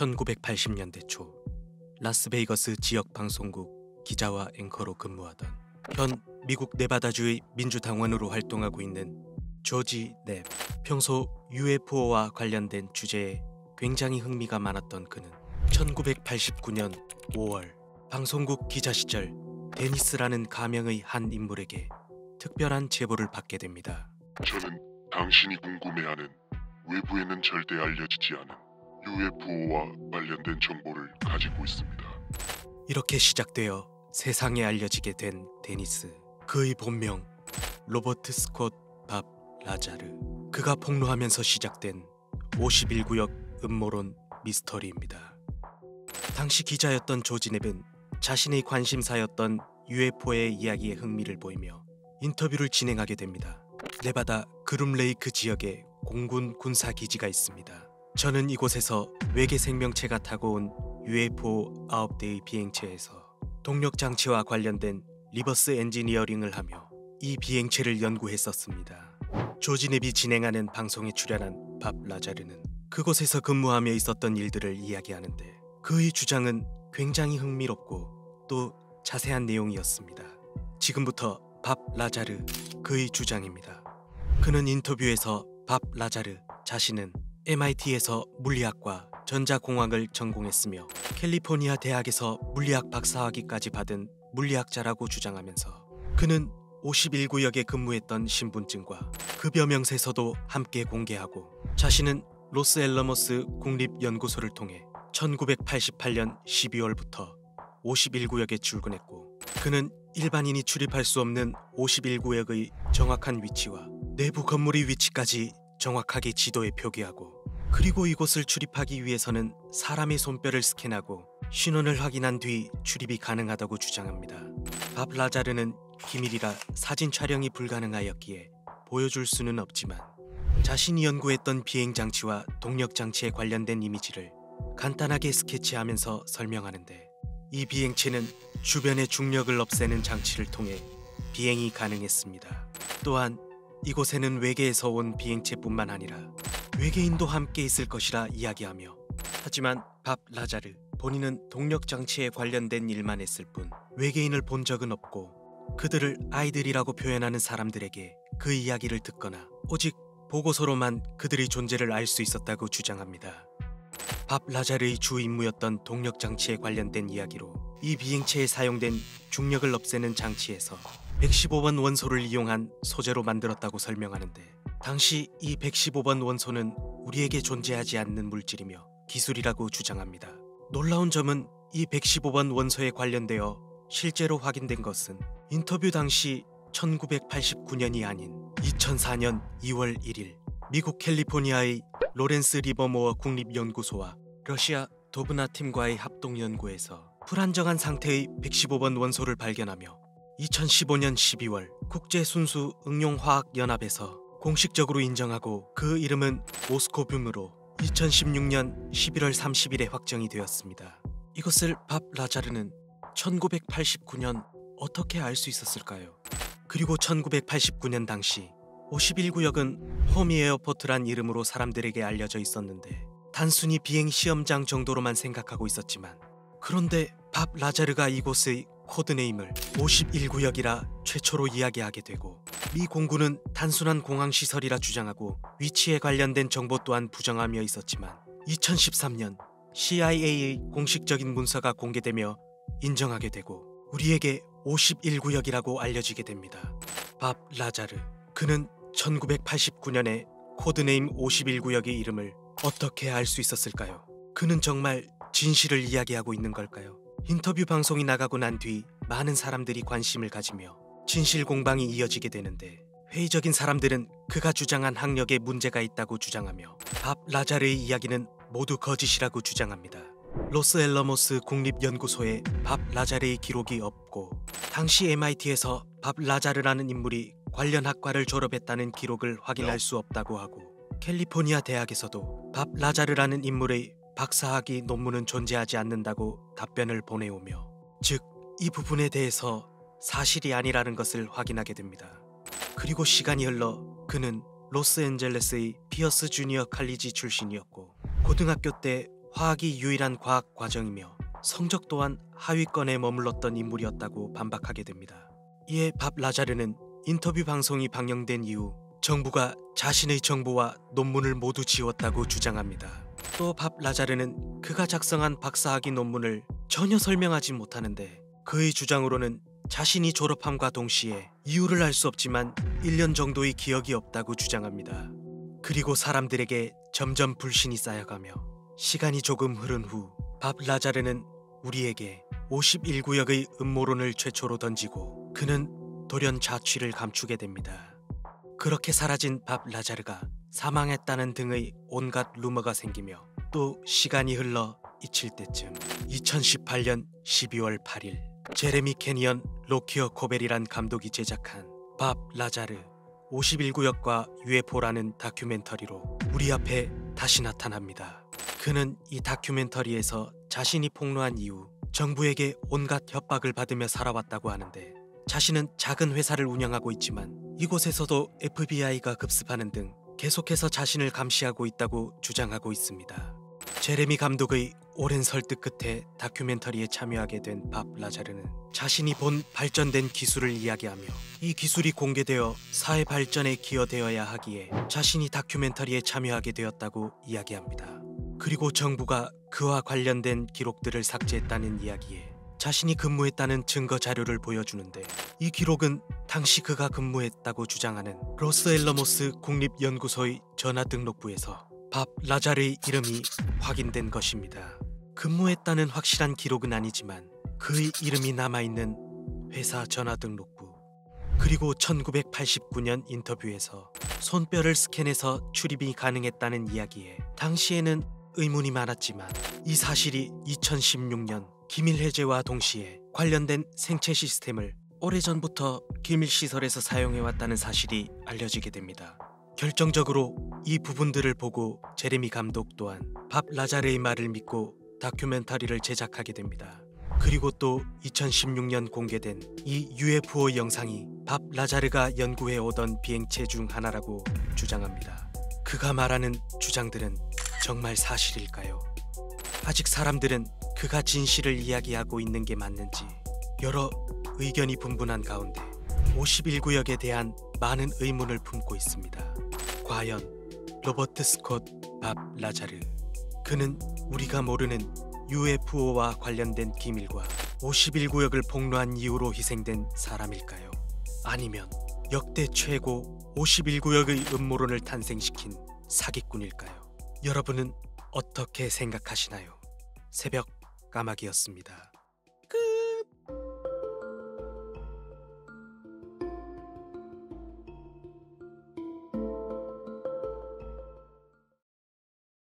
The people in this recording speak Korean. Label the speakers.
Speaker 1: 1980년대 초 라스베이거스 지역 방송국 기자와 앵커로 근무하던 현 미국 네바다주의 민주당원으로 활동하고 있는 조지 넵. 평소 UFO와 관련된 주제에 굉장히 흥미가 많았던 그는 1989년 5월 방송국 기자 시절 데니스라는 가명의 한 인물에게 특별한 제보를 받게 됩니다.
Speaker 2: 저는 당신이 궁금해하는 외부에는 절대 알려지지 않은 UFO와 관련된 정보를 가지고 있습니다.
Speaker 1: 이렇게 시작되어 세상에 알려지게 된 데니스. 그의 본명 로버트 스콧 밥 라자르. 그가 폭로하면서 시작된 51구역 음모론 미스터리입니다. 당시 기자였던 조지넵은 자신의 관심사였던 UFO의 이야기에 흥미를 보이며 인터뷰를 진행하게 됩니다. 네바다 그룸레이크 지역에 공군 군사 기지가 있습니다. 저는 이곳에서 외계 생명체가 타고 온 UFO 9대의 비행체에서 동력 장치와 관련된 reverse engineering을 하며 이 비행체를 연구했었습니다. 조지 냅이 진행하는 방송에 출연한 밥 라자르는 그곳에서 근무하며 있었던 일들을 이야기하는데 그의 주장은 굉장히 흥미롭고 또 자세한 내용이었습니다. 지금부터 밥 라자르 그의 주장입니다. 그는 인터뷰에서 밥 라자르 자신은 MIT에서 물리학과 전자공학을 전공했으며 캘리포니아 대학에서 물리학 박사학위까지 받은 물리학자라고 주장하면서 그는 51구역에 근무했던 신분증과 급여 명세서도 함께 공개하고 자신은 로스앨러머스 국립연구소를 통해 1988년 12월부터 51구역에 출근했고 그는 일반인이 출입할 수 없는 51구역의 정확한 위치와 내부 건물의 위치까지 정확하게 지도에 표기하고 그리고 이곳을 출입하기 위해서는 사람의 손뼈를 스캔하고 신원을 확인한 뒤 출입이 가능하다고 주장합니다. 밥 라자르는 기밀이라 사진 촬영이 불가능하였기에 보여줄 수는 없지만 자신이 연구했던 비행 장치와 동력 장치에 관련된 이미지를 간단하게 스케치하면서 설명하는데 이 비행체는 주변의 중력을 없애는 장치를 통해 비행이 가능했습니다. 또한 이곳에는 외계에서 온 비행체뿐만 아니라 외계인도 함께 있을 것이라 이야기하며 하지만 밥 라자르 본인은 동력 장치에 관련된 일만 했을 뿐 외계인을 본 적은 없고 그들을 아이들이라고 표현하는 사람들에게 그 이야기를 듣거나 오직 보고서로만 그들의 존재를 알 수 있었다고 주장합니다. 밥 라자르의 주 임무였던 동력 장치에 관련된 이야기로 이 비행체에 사용된 중력을 없애는 장치에서 115번 원소를 이용한 소재로 만들었다고 설명하는데 당시 이 115번 원소는 우리에게 존재하지 않는 물질이며 기술이라고 주장합니다. 놀라운 점은 이 115번 원소에 관련되어 실제로 확인된 것은 인터뷰 당시 1989년이 아닌 2004년 2월 1일 미국 캘리포니아의 로렌스 리버모어 국립연구소와 러시아 도브나 팀과의 합동 연구에서 불안정한 상태의 115번 원소를 발견하며 2015년 12월 국제 순수 응용 화학 연합에서 공식적으로 인정하고 그 이름은 모스코뷴으로 2016년 11월 30일에 확정이 되었습니다. 이것을 밥 라자르는 1989년 어떻게 알 수 있었을까요? 그리고 1989년 당시 51구역은 Homey Airport란 이름으로 사람들에게 알려져 있었는데 단순히 비행 시험장 정도로만 생각하고 있었지만 그런데 밥 라자르가 이곳의 codename을 51구역이라 최초로 이야기하게 되고 미 공군은 단순한 공항 시설이라 주장하고 위치에 관련된 정보 또한 부정하며 있었지만 2013년 CIA의 공식적인 문서가 공개되며 인정하게 되고 우리에게 51구역이라고 알려지게 됩니다. 밥 라자르 그는 1989년에 codename 51구역의 이름을 어떻게 알 수 있었을까요? 그는 정말 진실을 이야기하고 있는 걸까요? 인터뷰 방송이 나가고 난 뒤 많은 사람들이 관심을 가지며 진실 공방이 이어지게 되는데 회의적인 사람들은 그가 주장한 학력에 문제가 있다고 주장하며 밥 라자르의 이야기는 모두 거짓이라고 주장합니다. 로스앨러모스 국립연구소에 밥 라자르의 기록이 없고 당시 MIT에서 밥 라자르라는 인물이 관련 학과를 졸업했다는 기록을 확인할 수 없다고 하고 캘리포니아 대학에서도 밥 라자르라는 인물의 박사학위 논문은 존재하지 않는다고 답변을 보내오며 즉 이 부분에 대해서 사실이 아니라는 것을 확인하게 됩니다. 그리고 시간이 흘러 그는 로스앤젤레스의 피어스 주니어 칼리지 출신이었고 고등학교 때 화학이 유일한 과학 과정이며 성적 또한 하위권에 머물렀던 인물이었다고 반박하게 됩니다. 이에 밥 라자르는 인터뷰 방송이 방영된 이후 정부가 자신의 정보와 논문을 모두 지웠다고 주장합니다. 또 밥 라자르는 그가 작성한 박사학위 논문을 전혀 설명하지 못하는데 그의 주장으로는 자신이 졸업함과 동시에 이유를 알 수 없지만 1년 정도의 기억이 없다고 주장합니다. 그리고 사람들에게 점점 불신이 쌓여가며 시간이 조금 흐른 후 밥 라자르는 우리에게 51구역의 음모론을 최초로 던지고 그는 돌연 자취를 감추게 됩니다. 그렇게 사라진 밥 라자르가 사망했다는 등의 온갖 루머가 생기며 또 시간이 흘러 잊힐 때쯤 2018년 12월 8일 제레미 캐니언 로키어 코벨이란 감독이 제작한 밥 라자르 51구역과 UFO라는 다큐멘터리로 우리 앞에 다시 나타납니다. 그는 이 다큐멘터리에서 자신이 폭로한 이후 정부에게 온갖 협박을 받으며 살아왔다고 하는데 자신은 작은 회사를 운영하고 있지만 이곳에서도 FBI가 급습하는 등 계속해서 자신을 감시하고 있다고 주장하고 있습니다. 제레미 감독의 오랜 설득 끝에 다큐멘터리에 참여하게 된 밥 라자르는 자신이 본 발전된 기술을 이야기하며 이 기술이 공개되어 사회 발전에 기여되어야 하기에 자신이 다큐멘터리에 참여하게 되었다고 이야기합니다. 그리고 정부가 그와 관련된 기록들을 삭제했다는 이야기에 자신이 근무했다는 증거 자료를 보여주는데 이 기록은 당시 그가 근무했다고 주장하는 로스엘러모스 국립연구소의 전화 등록부에서 밥 라자르의 이름이 확인된 것입니다. 근무했다는 확실한 기록은 아니지만 그의 이름이 남아있는 회사 전화 등록부 그리고 1989년 인터뷰에서 손뼈를 스캔해서 출입이 가능했다는 이야기에 당시에는 의문이 많았지만 이 사실이 2016년 기밀 해제와 동시에 관련된 생체 시스템을 오래전부터 기밀 시설에서 사용해왔다는 사실이 알려지게 됩니다. 결정적으로 이 부분들을 보고 제레미 감독 또한 밥 라자르의 말을 믿고 다큐멘터리를 제작하게 됩니다. 그리고 또 2016년 공개된 이 UFO 영상이 밥 라자르가 연구해 오던 비행체 중 하나라고 주장합니다. 그가 말하는 주장들은 정말 사실일까요? 아직 사람들은 그가 진실을 이야기하고 있는 게 맞는지 여러 의견이 분분한 가운데 51구역에 대한 많은 의문을 품고 있습니다. 과연 로버트 스콧 밥 라자르 그는 우리가 모르는 UFO와 관련된 기밀과 51구역을 폭로한 이후로 희생된 사람일까요? 아니면 역대 최고 51구역의 음모론을 탄생시킨 사기꾼일까요? 여러분은 어떻게 생각하시나요? 새벽 까마귀였습니다.